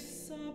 essa